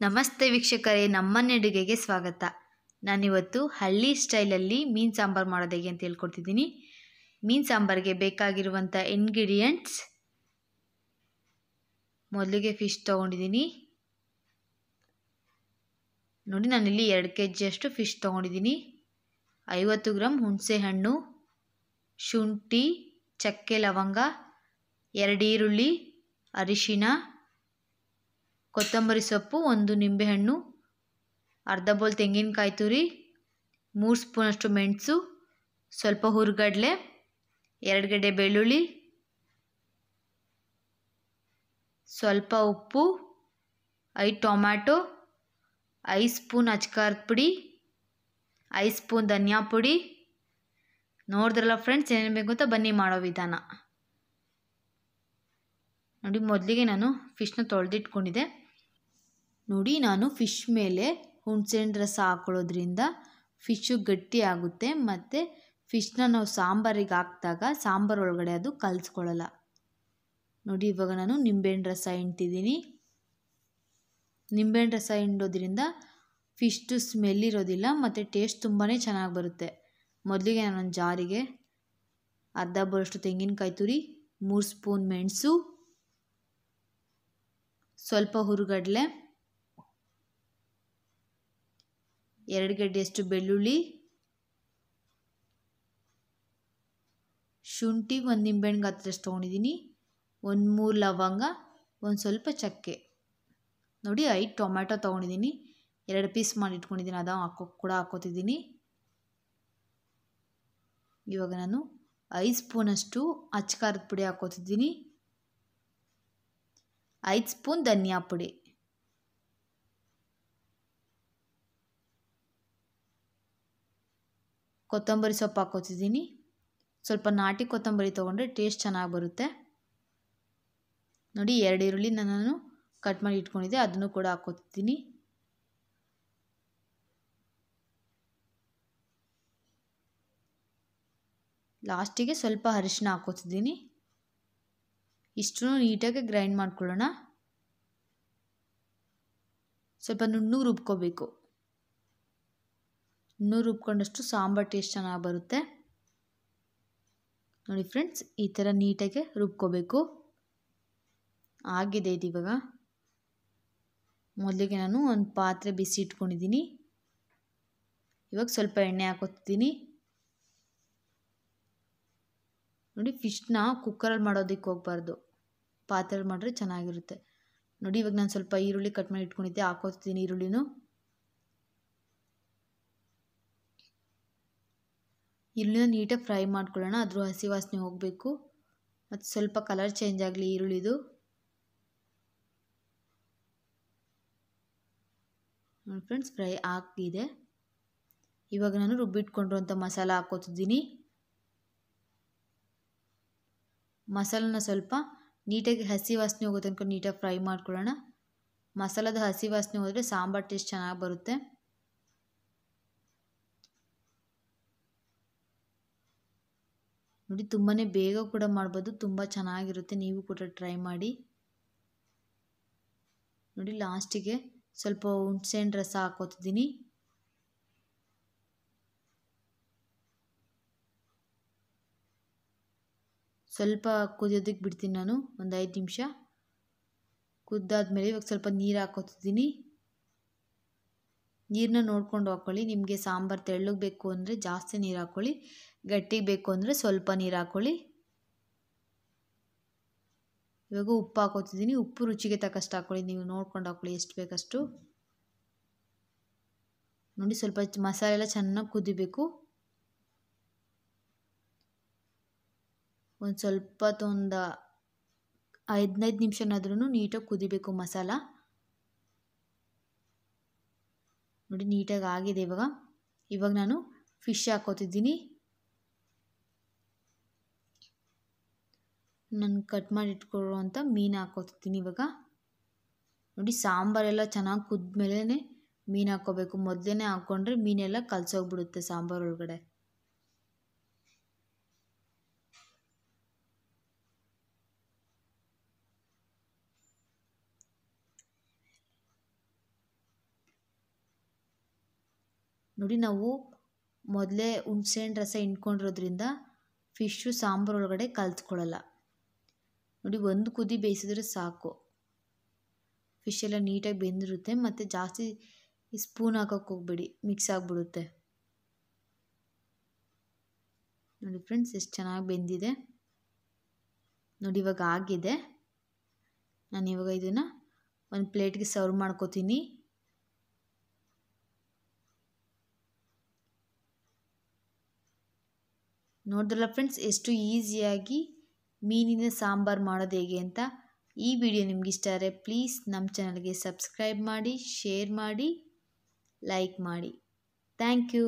ನಮಸ್ತೆ ವೀಕ್ಷಕರೇ ನಮ್ಮ ಅಡುಗೆಗೆ ಸ್ವಾಗತ. ನಾನಿವತ್ತು ಹಳ್ಳಿ ಸ್ಟೈಲಲ್ಲಿ ಮೀನು ಸಾಂಬಾರು ಮಾಡೋದು ಹೇಗೆ ಅಂತ ಹೇಳ್ಕೊಡ್ತಿದ್ದೀನಿ. ಮೀನು ಸಾಂಬಾರಿಗೆ ಬೇಕಾಗಿರುವಂಥ ಇಂಗ್ರೀಡಿಯೆಂಟ್ಸ್ ಮೊದಲಿಗೆ ಫಿಶ್ ತೊಗೊಂಡಿದ್ದೀನಿ. ನೋಡಿ, ನಾನಿಲ್ಲಿ ಎರಡು ಕೆ ಜಿಯಷ್ಟು ಫಿಶ್ ತೊಗೊಂಡಿದ್ದೀನಿ. ಐವತ್ತು ಗ್ರಾಮ್ ಹುಣಸೆ ಹಣ್ಣು, ಶುಂಠಿ, ಚಕ್ಕೆ ಲವಂಗ, ಎರಡು ಈರುಳ್ಳಿ ಅರಿಶಿನ ಕೊತ್ತಂಬರಿ ಸೊಪ್ಪು, ಒಂದು ನಿಂಬೆಹಣ್ಣು, ಅರ್ಧ ಬೋಲ್ ತೆಂಗಿನಕಾಯಿ ತುರಿ, ಮೂರು ಸ್ಪೂನಷ್ಟು ಮೆಣಸು, ಸ್ವಲ್ಪ ಹುರ್ಗಡ್ಲೆ, ಎರಡು ಗಡ್ಡೆ ಬೆಳ್ಳುಳ್ಳಿ, ಸ್ವಲ್ಪ ಉಪ್ಪು, ಐದು ಟೊಮ್ಯಾಟೊ, ಐದು ಸ್ಪೂನ್ ಅಚ್ಕಾರದ ಪುಡಿ, ಐದು ಸ್ಪೂನ್ ಧನಿಯಾ ಪುಡಿ. ನೋಡಿದ್ರಲ್ಲ ಫ್ರೆಂಡ್ಸ್, ಏನೇನು ಬೇಕು ಅಂತ ಬನ್ನಿ ಮಾಡೋ ವಿಧಾನ. ನೋಡಿ, ಮೊದಲಿಗೆ ನಾನು ಫಿಶ್ನ ತೊಳೆದಿಟ್ಕೊಂಡಿದ್ದೆ. ನೋಡಿ, ನಾನು ಫಿಶ್ ಮೇಲೆ ಹುಣಸೆಹಣ್ಣು ರಸ ಹಾಕೊಳ್ಳೋದ್ರಿಂದ ಫಿಶ್ಶು ಗಟ್ಟಿ ಆಗುತ್ತೆ ಮತ್ತು ಫಿಶ್ನ ನಾವು ಸಾಂಬಾರಿಗೆ ಹಾಕಿದಾಗ ಸಾಂಬಾರು ಒಳಗಡೆ ಅದು ಕಲಿಸ್ಕೊಳ್ಳಲ್ಲ. ನೋಡಿ, ಇವಾಗ ನಾನು ನಿಂಬೆಹಣ್ಣು ರಸ ಹಿಂಡ್ತಿದ್ದೀನಿ. ನಿಂಬೆಹಣ್ಣು ರಸ ಹಿಂಡೋದ್ರಿಂದ ಫಿಶ್ದು ಸ್ಮೆಲ್ ಇರೋದಿಲ್ಲ ಮತ್ತು ಟೇಸ್ಟ್ ತುಂಬಾ ಚೆನ್ನಾಗಿ ಬರುತ್ತೆ. ಮೊದಲಿಗೆ ನಾನೊಂದು ಜಾರಿಗೆ ಅರ್ಧ ಬರೋಷ್ಟು ತೆಂಗಿನಕಾಯಿ ತುರಿ, ಮೂರು ಸ್ಪೂನ್ ಮೆಣಸು, ಸ್ವಲ್ಪ ಹುರುಗಡ್ಲೆ ಎರಡು ಗಡ್ಡೆಯಷ್ಟು ಬೆಳ್ಳುಳ್ಳಿ. ಶುಂಠಿ ಒಂದು ನಿಂಬೆಹಣ್ಣು ಗಾತ್ರಷ್ಟು ತೊಗೊಂಡಿದ್ದೀನಿ ಒಂದು ಮೂರು ಲವಂಗ, ಒಂದು ಸ್ವಲ್ಪ ಚಕ್ಕೆ. ನೋಡಿ ಐದು ಟೊಮ್ಯಾಟೊ ತೊಗೊಂಡಿದ್ದೀನಿ ಎರಡು ಪೀಸ್ ಮಾಡಿ ಇಟ್ಕೊಂಡಿದ್ದೀನಿ ಅದು ಹಾಕೋ ಕೂಡ ಹಾಕೋತಿದ್ದೀನಿ ಇವಾಗ ನಾನು ಐದು ಸ್ಪೂನಷ್ಟು ಅಚ್ಕಾರದ ಪುಡಿ ಹಾಕೋತಿದ್ದೀನಿ ಐದು ಸ್ಪೂನ್ ಧನಿಯಾ ಪುಡಿ. ಕೊತ್ತಂಬರಿ ಸೊಪ್ಪು ಹಾಕೋತಿದ್ದೀನಿ ಸ್ವಲ್ಪ ನಾಟಿ ಕೊತ್ತಂಬರಿ ತೊಗೊಂಡ್ರೆ ಟೇಸ್ಟ್ ಚೆನ್ನಾಗಿ ಬರುತ್ತೆ. ನೋಡಿ ಎರಡು ಈರುಳ್ಳಿ ನಾನು ಕಟ್ ಮಾಡಿ ಇಟ್ಕೊಂಡಿದ್ದೆ, ಅದನ್ನು ಕೂಡ ಹಾಕೋತಿದ್ದೀನಿ ಲಾಸ್ಟಿಗೆ ಸ್ವಲ್ಪ ಅರಿಶಿನ ಹಾಕೋತಿದ್ದೀನಿ ಇಷ್ಟು ನೀಟಾಗಿ ಗ್ರೈಂಡ್ ಮಾಡ್ಕೊಳ್ಳೋಣ. ಸ್ವಲ್ಪ ನುಣ್ಣಗೆ ರುಬ್ಕೋಬೇಕು. ನುಣ್ಣಗೆ ರುಬ್ಕೊಂಡಷ್ಟು ಸಾಂಬಾರು ಟೇಸ್ಟ್ ಚೆನ್ನಾಗಿ ಬರುತ್ತೆ. ನೋಡಿ ಫ್ರೆಂಡ್ಸ್ ಈ ಥರ ನೀಟಾಗಿ ರುಬ್ಕೋಬೇಕು. ಆಗಿದೆ ಇದು ಇವಾಗ. ಮೊದಲಿಗೆ ನಾನು ಒಂದು ಪಾತ್ರೆ ಬಿಸಿ ಇಟ್ಕೊಂಡಿದ್ದೀನಿ ಇವಾಗ ಸ್ವಲ್ಪ ಎಣ್ಣೆ ಹಾಕೋತಿದ್ದೀನಿ ನೋಡಿ ಫಿಶ್ನ ಕುಕ್ಕರಲ್ಲಿ ಮಾಡೋದಕ್ಕೆ ಹೋಗ್ಬಾರ್ದು. ಪಾತ್ರೆಯಲ್ಲಿ ಮಾಡಿದ್ರೆ ಚೆನ್ನಾಗಿರುತ್ತೆ. ನೋಡಿ ಇವಾಗ ನಾನು ಸ್ವಲ್ಪ ಈರುಳ್ಳಿ ಕಟ್ ಮಾಡಿ ಇಟ್ಕೊಂಡಿದ್ದೆ ಹಾಕೋತಿದ್ದೀನಿ ಈರುಳ್ಳಿನೂ. ಈರುಳ್ಳಿನ ನೀಟಾಗಿ ಫ್ರೈ ಮಾಡ್ಕೊಳ್ಳೋಣ. ಅದ್ರ ಹಸಿ ವಾಸನೆ ಹೋಗಬೇಕು. ಮತ್ತು ಸ್ವಲ್ಪ ಕಲರ್ ಚೇಂಜ್ ಆಗಲಿ ಈರುಳ್ಳಿದು. ನೋಡಿ ಫ್ರೆಂಡ್ಸ್, ಫ್ರೈ ಆಗಿದೆ. ಇವಾಗ ನಾನು ರುಬ್ಬಿಟ್ಕೊಂಡಿರುವಂಥ ಮಸಾಲ ಹಾಕೋತಿದ್ದೀನಿ. ಮಸಾಲನ ಸ್ವಲ್ಪ ನೀಟಾಗಿ ಹಸಿ ವಾಸನೆ ಹೋಗೋ ತನಕ ನೀಟಾಗಿ ಫ್ರೈ ಮಾಡ್ಕೊಳ್ಳೋಣ. ಮಸಾಲದ ಹಸಿ ವಾಸನೆ ಹೋದರೆ ಸಾಂಬಾರು ಟೇಸ್ಟ್ ಚೆನ್ನಾಗಿ ಬರುತ್ತೆ. ನೋಡಿ ತುಂಬಾ ಬೇಗ ಕೂಡ ಮಾಡ್ಬೋದು, ತುಂಬ ಚೆನ್ನಾಗಿರುತ್ತೆ. ನೀವು ಕೂಡ ಟ್ರೈ ಮಾಡಿ. ನೋಡಿ ಲಾಸ್ಟಿಗೆ ಸ್ವಲ್ಪ ಹುಣ್ಸೆಹಣ್ಣು ರಸ ಹಾಕೋತಿದ್ದೀನಿ. ಸ್ವಲ್ಪ ಕುದಿಯೋದಕ್ಕೆ ಬಿಡ್ತೀನಿ ನಾನು, ಒಂದು ಐದು ನಿಮಿಷ. ಕುದ್ದಾದ್ಮೇಲೆ ಇವಾಗ ಸ್ವಲ್ಪ ನೀರು ಹಾಕೋತಿದ್ದೀನಿ. ನೀರನ್ನ ನೋಡ್ಕೊಂಡು ಹಾಕ್ಕೊಳ್ಳಿ ನಿಮಗೆ ಸಾಂಬಾರು ತೆಳ್ಳಗೆ ಬೇಕು ಅಂದರೆ ಜಾಸ್ತಿ ನೀರು ಹಾಕ್ಕೊಳ್ಳಿ ಗಟ್ಟಿಗೆ ಬೇಕು ಅಂದರೆ ಸ್ವಲ್ಪ ನೀರು ಹಾಕ್ಕೊಳ್ಳಿ ಇವಾಗ ಉಪ್ಪು ಹಾಕೋತಿದ್ದೀನಿ. ಉಪ್ಪು ರುಚಿಗೆ ತಕ್ಕಷ್ಟು ಹಾಕ್ಕೊಳ್ಳಿ ನೀವು ನೋಡ್ಕೊಂಡು ಹಾಕ್ಕೊಳ್ಳಿ ಎಷ್ಟು ಬೇಕಷ್ಟು. ನೋಡಿ ಸ್ವಲ್ಪ ಮಸಾಲೆ ಎಲ್ಲ ಚೆನ್ನಾಗಿ ಕುದಿಬೇಕು. ಒಂದು ಸ್ವಲ್ಪ ಒಂದು ಐದನೈದು ನಿಮಿಷನಾದ್ರೂ ನೀಟಾಗಿ ಕುದಿಬೇಕು ಮಸಾಲ. ನೋಡಿ, ನೀಟಾಗಿ ಆಗಿದೆ ಇವಾಗ. ಇವಾಗ ನಾನು ಫಿಶ್ ಹಾಕೋತಿದ್ದೀನಿ ನಾನು ಕಟ್ ಮಾಡಿ ಇಟ್ಕೊಳ್ಳುವಂಥ ಮೀನು ಹಾಕೋತಿದ್ದೀನಿ ಇವಾಗ. ನೋಡಿ, ಸಾಂಬಾರೆಲ್ಲ ಚೆನ್ನಾಗಿ ಕುದ್ಮೇಲೆ ಮೀನು ಹಾಕ್ಕೋಬೇಕು. ಮೊದಲೇ ಹಾಕ್ಕೊಂಡ್ರೆ ಮೀನೆಲ್ಲ ಕಲಸೋಗ್ಬಿಡುತ್ತೆ ಸಾಂಬಾರು ಒಳಗಡೆ. ನೋಡಿ ನಾವು ಮೊದಲೇ ಹುಣಸೆಹಣ್ಣು ರಸ ಹಿಂಡ್ಕೊಂಡಿರೋದ್ರಿಂದ ಫಿಶ್ಶು ಸಾಂಬಾರು ಒಳಗಡೆ ಕಲ್ತ್ಕೊಳ್ಳಲ್ಲ. ನೋಡಿ ಒಂದು ಕುದಿ ಬೇಯಿಸಿದ್ರೆ ಸಾಕು. ಫಿಶ್ ಎಲ್ಲ ನೀಟಾಗಿ ಬೆಂದಿರುತ್ತೆ ಮತ್ತು ಜಾಸ್ತಿ ಸ್ಪೂನ್ ಹಾಕೋಕ್ಕೆ ಹೋಗ್ಬೇಡಿ, ಮಿಕ್ಸ್ ಆಗಿಬಿಡುತ್ತೆ. ನೋಡಿ ಫ್ರೆಂಡ್ಸ್, ಎಷ್ಟು ಚೆನ್ನಾಗಿ ಬೆಂದಿದೆ. ನೋಡಿ ಇವಾಗ ಆಗಿದೆ. ನಾನು ಇವಾಗ ಇದನ್ನು ಒಂದು ಪ್ಲೇಟ್ಗೆ ಸರ್ವ್ ಮಾಡ್ಕೋತೀನಿ. ನೋಡಿದ್ರಲ್ಲ ಫ್ರೆಂಡ್ಸ್, ಎಷ್ಟು ಈಸಿಯಾಗಿ ಮೀನಿನ ಸಾಂಬಾರು ಮಾಡೋದು ಹೇಗೆ ಅಂತ ಈ ವಿಡಿಯೋ ನಿಮ್ಗೆ ಇಷ್ಟ ಆದರೆ ಪ್ಲೀಸ್ ನಮ್ಮ ಚಾನಲ್ಗೆ ಸಬ್ಸ್ಕ್ರೈಬ್ ಮಾಡಿ, ಶೇರ್ ಮಾಡಿ, ಲೈಕ್ ಮಾಡಿ. Thank you.